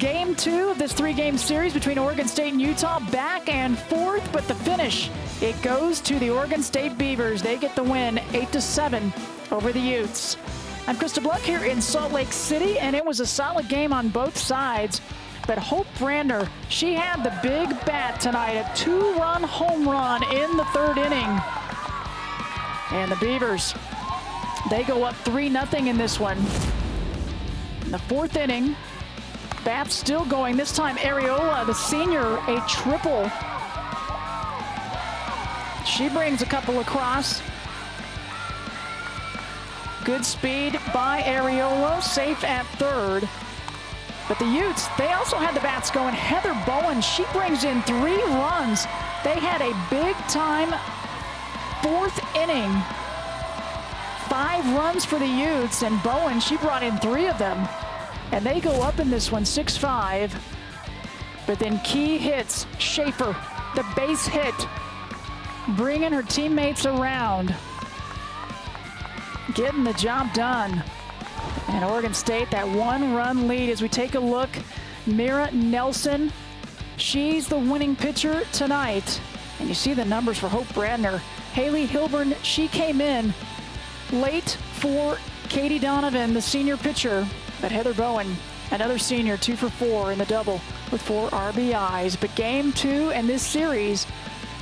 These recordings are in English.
game two of this three-game series between Oregon State and Utah, back and forth, but the finish, it goes to the Oregon State Beavers. They get the win, 8 to seven over the Utes. I'm Krista Blunk here in Salt Lake City, and it was a solid game on both sides. But Hope Brander, she had the big bat tonight, a two-run home run in the third inning. And the Beavers, they go up 3-0 in this one. In the fourth inning, Bats still going. This time, Ariola, the senior, a triple. She brings a couple across. Good speed by Ariola, safe at third. But the Utes, they also had the bats going. Heather Bowen, she brings in three runs. They had a big time fourth inning. Five runs for the Utes, and Bowen, she brought in three of them. And they go up in this one 6-5. But then key hits, Schaefer, the base hit, bringing her teammates around, getting the job done. And Oregon State, that one-run lead as we take a look. Meehra Nelson, she's the winning pitcher tonight. And you see the numbers for Hope Brandner. Haley Hilburn, she came in late for Katie Donovan, the senior pitcher. But Heather Bowen, another senior, two for four in the double with four RBIs. But game two and this series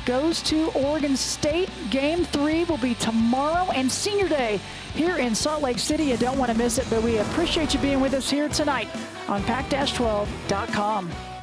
goes to Oregon State. Game three will be tomorrow and senior day here in Salt Lake City. You don't want to miss it, but we appreciate you being with us here tonight on Pac-12.com.